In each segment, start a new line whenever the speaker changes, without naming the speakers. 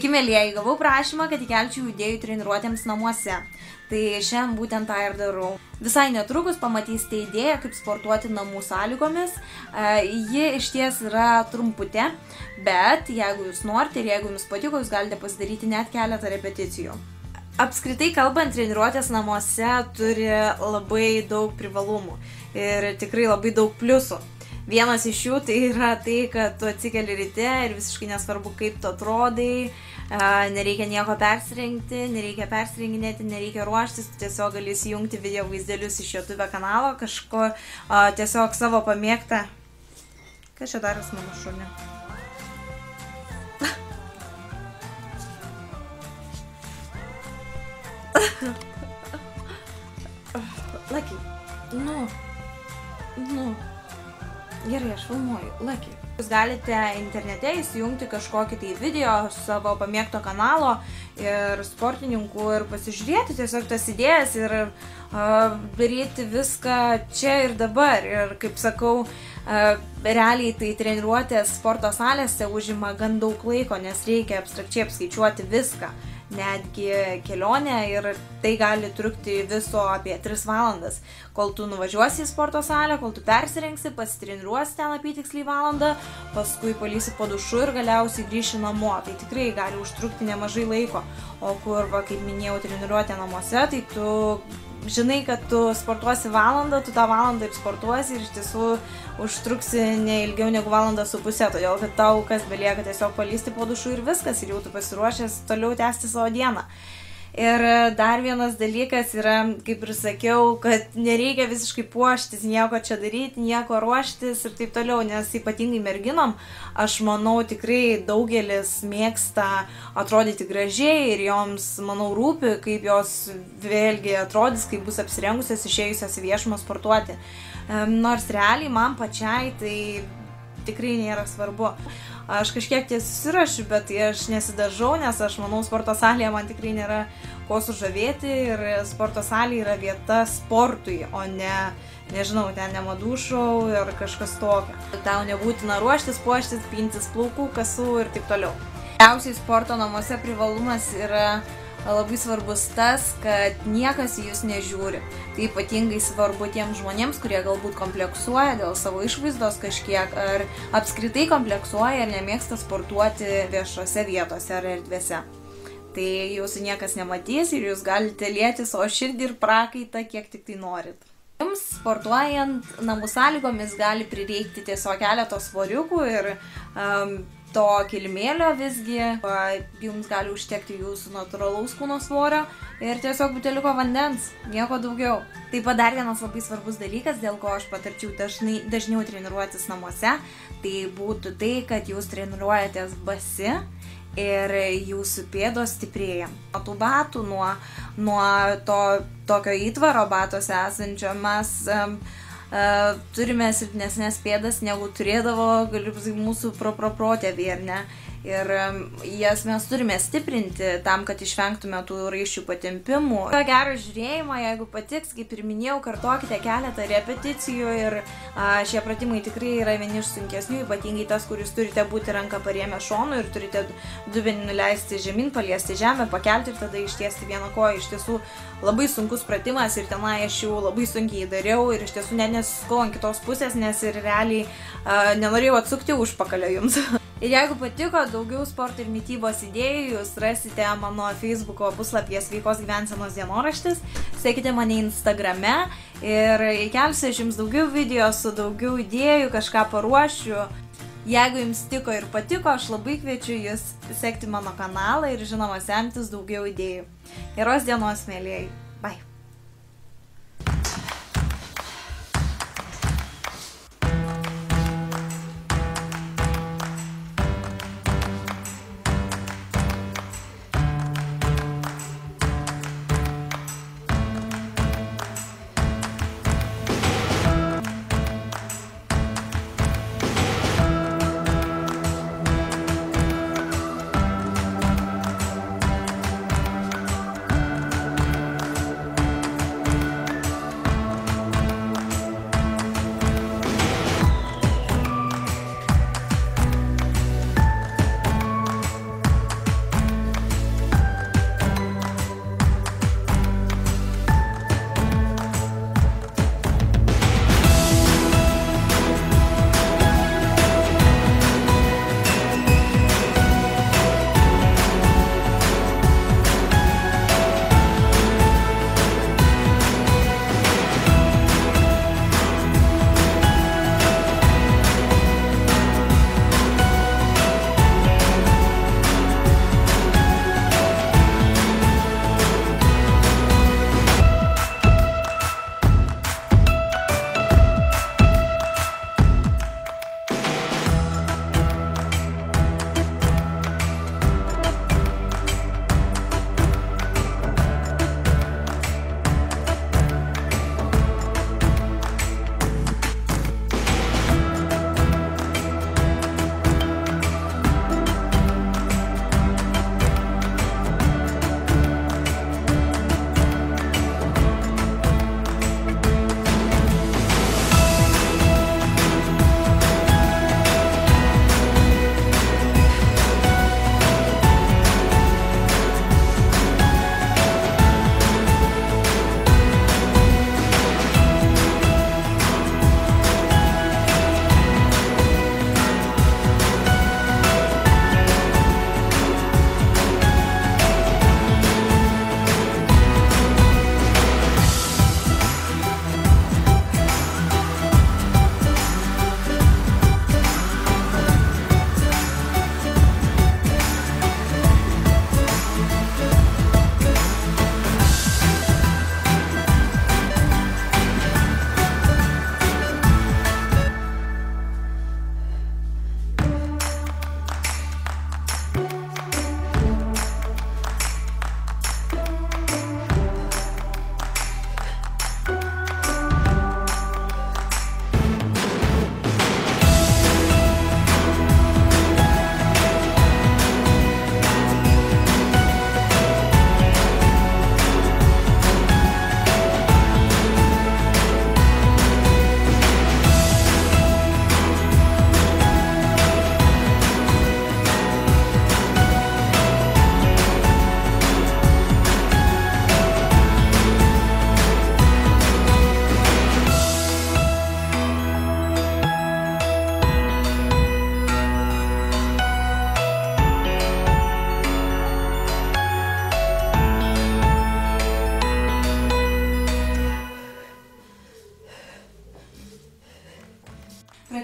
Sveiki, mėlyjeji, gavau prašymą, kad įkelčiau idėjų treniruotėms namuose. Tai šiandien būtent tą ir darau. Visai netrukus pamatysite idėją, kaip sportuoti namų sąlygomis. E, ji iš ties yra trumputė, bet jeigu jūs norite ir jeigu jums patiko, jūs galite pasidaryti net keletą repeticijų. Apskritai kalbant, treniruotės namuose turi labai daug privalumų ir tikrai labai daug pliusų. Vienas iš jų tai yra tai, kad tu atsikeli ryte ir visiškai nesvarbu, kaip tu atrodai, nereikia nieko persirengti, nereikia persirenginėti, nereikia ruoštis, tu tiesiog gali įsijungti video vaizdelius iš YouTube kanalo, kažko tiesiog savo pamėgtą. Kas čia daras mano šunė? Lucky, nu, nu. Gerai, aš filmuoju. Lucky. Jūs galite internete įsijungti kažkokį tai video savo pamėgto kanalo ir sportininkų ir pasižiūrėti tiesiog tas idėjas ir uh, daryti viską čia ir dabar. Ir kaip sakau, uh, realiai tai treniruotės sporto salėse užima gan daug laiko, nes reikia abstrakčiai apskaičiuoti viską netgi kelionę ir tai gali trukti viso apie 3 valandas. Kol tu nuvažiuosi į sporto salę, kol tu persirengsi, pasitreniruosi ten apytiksliai valandą, paskui palysi po dušu ir galiausiai grįši namo. Tai tikrai gali užtrukti nemažai laiko. O kur, va, kaip minėjau, treniruotė namuose, tai tu žinai, kad tu sportuosi valandą, tu tą valandą ir sportuosi ir iš tiesų užtruksi ne ilgiau negu valandą su pusė, todėl kad tau kas belieka tiesiog palysti po dušų ir viskas ir jau tu pasiruošęs toliau tęsti savo dieną. Ir dar vienas dalykas yra, kaip ir sakiau, kad nereikia visiškai puoštis, nieko čia daryti, nieko ruoštis ir taip toliau, nes ypatingai merginom, aš manau, tikrai daugelis mėgsta atrodyti gražiai ir joms, manau, rūpi, kaip jos vėlgi atrodys, kaip bus apsirengusios išėjusios į viešumą sportuoti. Nors realiai man pačiai tai tikrai nėra svarbu. Aš kažkiek ties susirašiu, bet tai aš nesidažau, nes aš manau, sporto salėje man tikrai nėra ko sužavėti ir sporto salė yra vieta sportui, o ne, nežinau, ten ne madų šou ir kažkas tokio. Tau nebūtina ruoštis, puoštis, pintis plaukų, kasų ir taip toliau. Geriausiai sporto namuose privalumas yra labai svarbus tas, kad niekas į jūs nežiūri. Tai ypatingai svarbu tiems žmonėms, kurie galbūt kompleksuoja dėl savo išvaizdos kažkiek, ar apskritai kompleksuoja ir nemėgsta sportuoti viešose vietose ar erdvėse. Tai jūsų niekas nematys ir jūs galite lėti savo širdį ir prakaitą, kiek tik tai norit. Jums sportuojant namų sąlygomis gali prireikti tiesiog keletos svoriukų ir um, to kilimėlio visgi jums gali užtekti jūsų natūralaus kūno svorio ir tiesiog buteliuko vandens, nieko daugiau. Taip pat dar vienas labai svarbus dalykas, dėl ko aš patarčiau dažnai, dažniau treniruotis namuose, tai būtų tai, kad jūs treniruojatės basi ir jūsų pėdos stiprėja. Nuo tų batų, nuo, nuo to tokio įtvaro batose esančio mes um, turime silpnesnės pėdas negu turėdavo, galiu pasakyti, mūsų proprotėviai, ar ne? Ir jas mes turime stiprinti tam, kad išvengtume tų raiščių patempimų. Gerą žiūrėjimą, jeigu patiks, kaip ir minėjau, kartokite keletą repeticijų ir a, šie pratimai tikrai yra vieni iš sunkesnių, ypatingai tas, kuris turite būti ranką parėmę šonu ir turite dubenį nuleisti žemyn, paliesti žemę, pakelti ir tada ištiesti vieną koją. Iš tiesų labai sunkus pratimas ir tenai aš jau labai sunkiai dariau ir iš tiesų net nesuskau ant kitos pusės, nes ir realiai a, nenorėjau atsukti užpakalio jums. Ir jeigu patiko daugiau sporto ir mytybos idėjų, jūs rasite mano Facebook'o puslapyje sveikos gyvensenos dienoraštis, sekite mane Instagrame ir įkelsiu aš jums daugiau video su daugiau idėjų, kažką paruošiu. Jeigu jums tiko ir patiko, aš labai kviečiu jūs sekti mano kanalą ir žinoma semtis daugiau idėjų. Geros dienos, mėlyjei. Bye.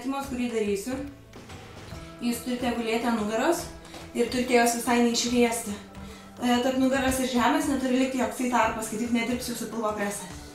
Pratimas, kurį darysiu, jūs turite gulėti ant nugaros ir turite jos visai neišriesti. E, Tarp nugaros ir žemės neturi likti joksai tarpas, kai tik nedirbsiu su pilvo presas.